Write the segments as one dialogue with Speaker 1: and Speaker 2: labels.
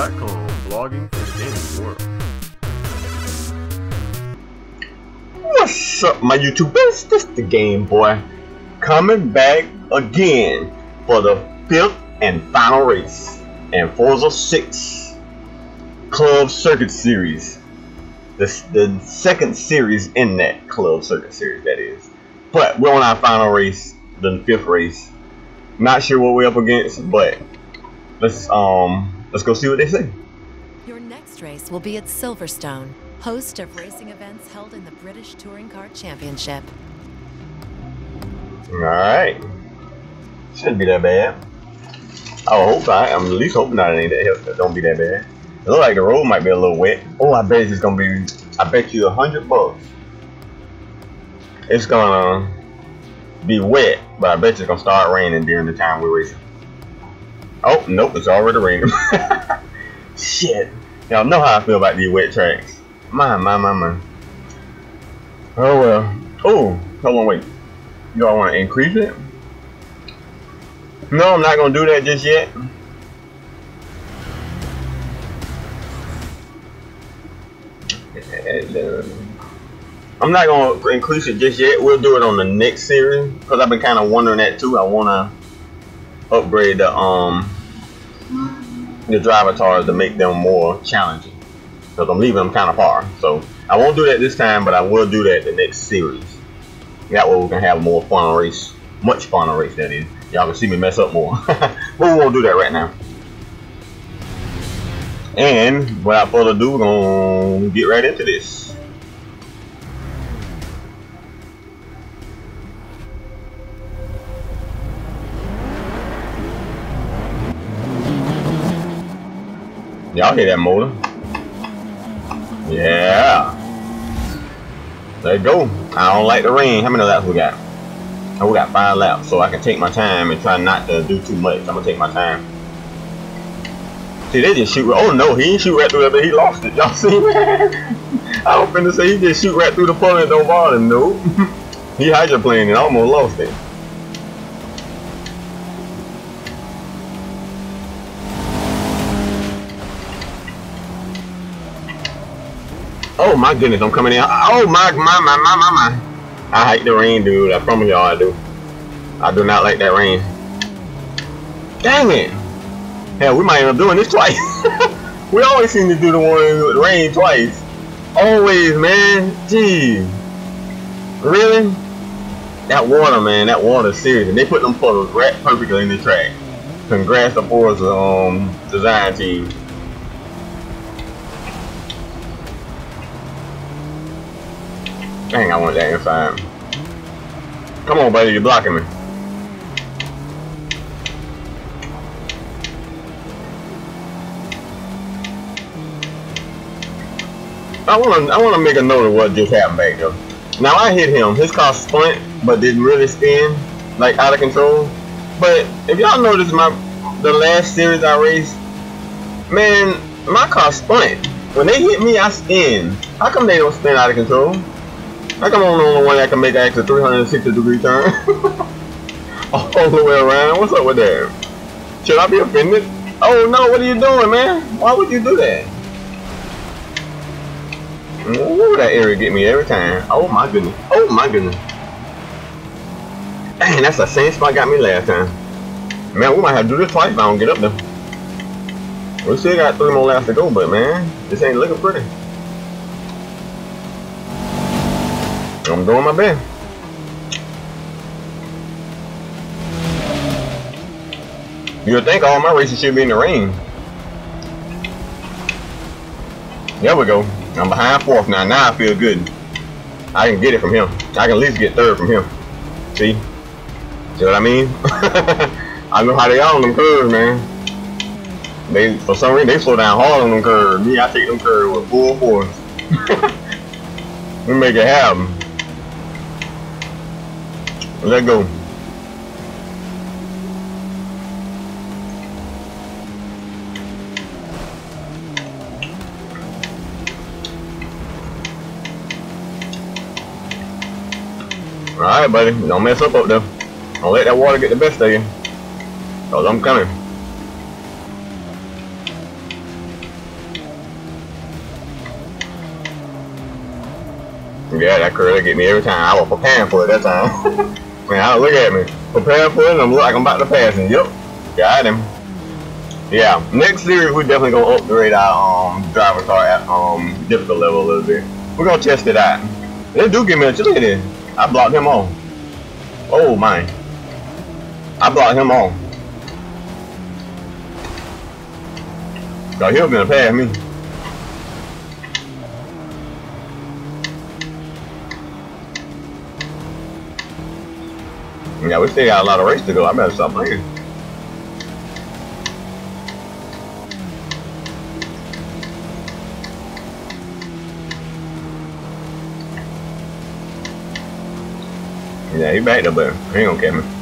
Speaker 1: Blogging for the gaming world.
Speaker 2: What's up, my YouTubers? This the Game Boy coming back again for the fifth and final race in Forza 6 Club Circuit Series. The, the second series in that Club Circuit Series, that is. But we're on our final race, the fifth race. Not sure what we're up against, but let's um let's go see what they say.
Speaker 3: Your next race will be at Silverstone, host of racing events held in the British Touring Car Championship.
Speaker 2: Alright. Shouldn't be that bad. I hope I I'm at least hoping not it ain't that don't be that bad. It look like the road might be a little wet. Oh I bet it's gonna be I bet you a hundred bucks. It's gonna be wet, but I bet it's gonna start raining during the time we're racing. Oh nope, it's already raining. Shit. Y'all know how I feel about these wet tracks. My my my my. Oh well. Oh, hold on, wait. Y'all want to increase it? No, I'm not gonna do that just yet. And, I'm not gonna increase it just yet. We'll do it on the next series because I've been kind of wondering that too. I wanna upgrade the um the driver tires to make them more challenging because I'm leaving them kind of far. So I won't do that this time, but I will do that the next series. That way we can have more fun race, much fun race that is. Y'all can see me mess up more, but we won't do that right now. And without further ado, we're gonna get right into this. Y'all hear that motor? Yeah. There you go. I don't like the rain. How many laps we got? Oh, we got five laps, so I can take my time and try not to do too much. I'm gonna take my time. See, they just shoot. Oh no, he didn't shoot right through it, but he lost it. Y'all see? I was finna say he just shoot right through the puddle and don't bother him. Nope. he hydroplaned and almost lost it. Oh my goodness, I'm coming in. Oh my, my, my, my, my, my. I hate the rain, dude. I promise y'all I do. I do not like that rain. Dang it. Hell, we might end up doing this twice. we always seem to do the one with rain twice. Always, man. Gee. Really? That water, man. That water, serious. And they put them puddles right perfectly in the track. Congrats to Forza um, design team. Dang, I want that inside. Come on, buddy, you're blocking me. I want to I want to make a note of what just happened back there. Now I hit him. His car spun, but didn't really spin, like out of control. But if y'all notice my the last series I raced, man, my car spun. When they hit me, I spin. How come they don't spin out of control? I'm the only one that can make an extra 360 degree turn? All the way around. What's up with that? Should I be offended? Oh no, what are you doing, man? Why would you do that? Mm, Ooh, that area get me every time. Oh my goodness. Oh my goodness. Dang, that's the same spot got me last time. Man, we might have to do this twice if I don't get up there. We still got three more laps to go, but man, this ain't looking pretty. I'm doing my best. You would think all my races should be in the rain. There we go. I'm behind fourth now. Now I feel good. I can get it from him. I can at least get third from him. See? See what I mean? I know how they are on them curves, man. They for some reason they slow down hard on them curves. Me, I take them curves with full force. we make it happen. Where'd that go? Alright, buddy. Don't mess up up there. Don't let that water get the best of you. Cause I'm coming. Yeah, that curl get me every time. I was preparing for it that time. Man, look at me. Preparing for it I'm like I'm about to pass him. Yep. Got him. Yeah, next series we definitely gonna upgrade our um driver car at um difficult level a little bit. We're gonna test it out. They do give me a look this. I blocked him off. Oh my. I blocked him off. So he was gonna pass me. Yeah, we still got a lot of race to go. I better stop playing. Yeah, he backed up there. He ain't gonna get me.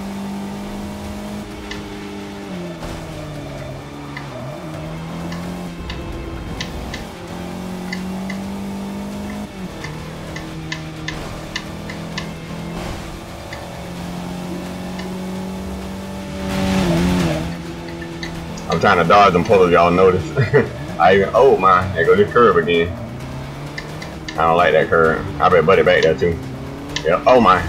Speaker 2: I'm trying to dodge them pullers, y'all notice. I even, oh my, there go this curve again. I don't like that curve. I bet Buddy back there too. Yep, oh my.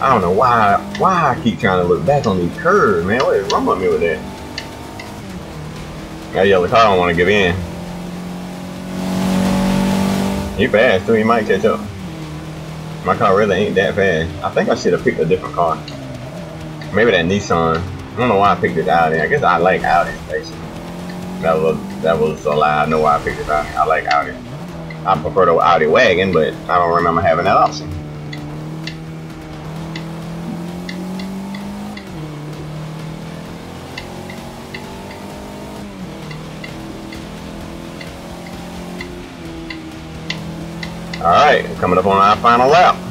Speaker 2: I don't know why why I keep trying to look back on these curves, man. What is wrong with me with that? That yellow car don't want to give in. He fast too, he might catch up. My car really ain't that fast. I think I should have picked a different car. Maybe that Nissan. I don't know why I picked it Audi. I guess I like Audi basically. That was that was a lie. I know why I picked it Audi. I like Audi. I prefer the Audi wagon, but I don't remember having that option. Alright, coming up on our final lap.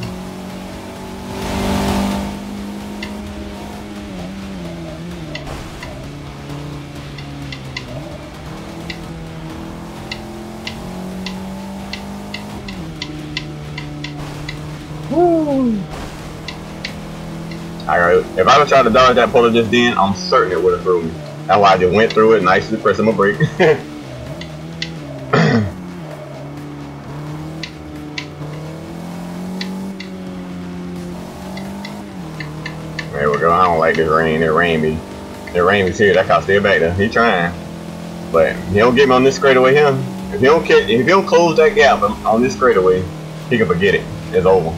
Speaker 2: Alright, if I would try to dodge that puller just then, I'm certain it would have thrown me. That's why I just went through it, nicely pressing my brake. There we go. I don't like this rain. It rain me. It rain me too. That car still back there. He trying. But he don't get me on this straightaway here. If he don't catch, if he don't close that gap on this straightaway, he can forget it. It's over.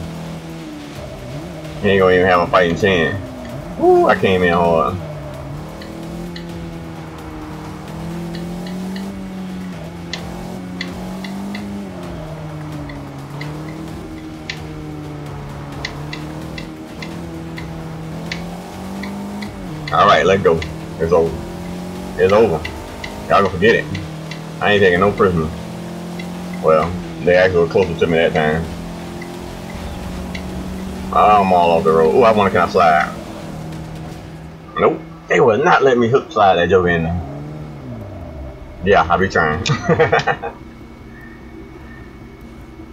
Speaker 2: He ain't gonna even have a fighting chance. Woo, I came in hard. Alright, let go. It's over. It's over. Y'all gonna forget it. I ain't taking no prisoners. Well, they actually were closer to me that time. I'm all off the road. Oh, I want to kind of slide. Nope. They will not let me hook slide that joke in there. Yeah, I'll be trying.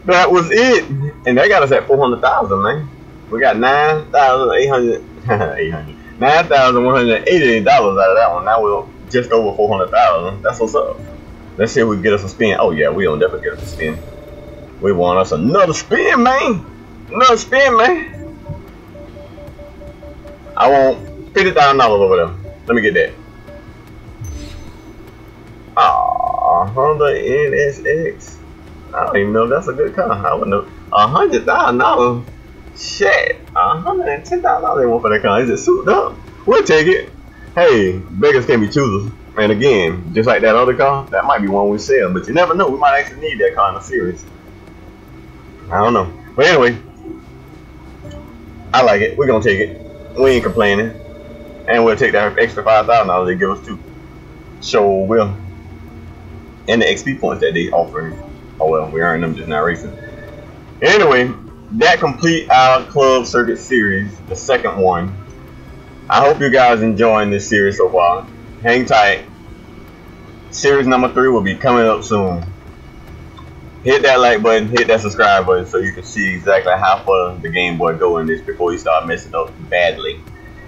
Speaker 2: that was it. And they got us at 400,000, man. We got 9,800. 800. $9,188 out of that one. Now we're just over 400,000. That's what's up. Let's see if we can get us a spin. Oh, yeah, we'll definitely get us a spin. We want us another spin, man. Another spin, man. I want $50,000 over there. Let me get that. Ah, Honda NSX. I don't even know if that's a good car. I would know. A hundred thousand dollars. Shit, a hundred and ten thousand dollars they want for that car. Is it souped up? We'll take it. Hey, beggars can be choosers. And again, just like that other car, that might be one we sell. But you never know. We might actually need that car in a series. I don't know. But anyway, I like it. We're gonna take it. We ain't complaining. And we'll take that extra five thousand dollars they give us too. So we'll And the XP points that they offer. Oh well, we earned them just not racing. Anyway, that complete our club circuit series, the second one. I hope you guys enjoying this series so far. Hang tight. Series number three will be coming up soon. Hit that like button, hit that subscribe button so you can see exactly how far the Game Boy going in this before you start messing up badly.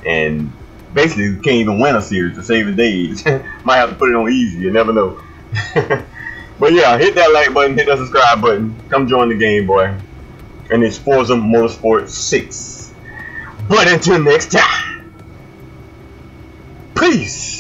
Speaker 2: And basically you can't even win a series to save the days. Might have to put it on easy, you never know. but yeah, hit that like button, hit that subscribe button. Come join the Game Boy. and it's Forza Motorsport 6. But until next time, peace.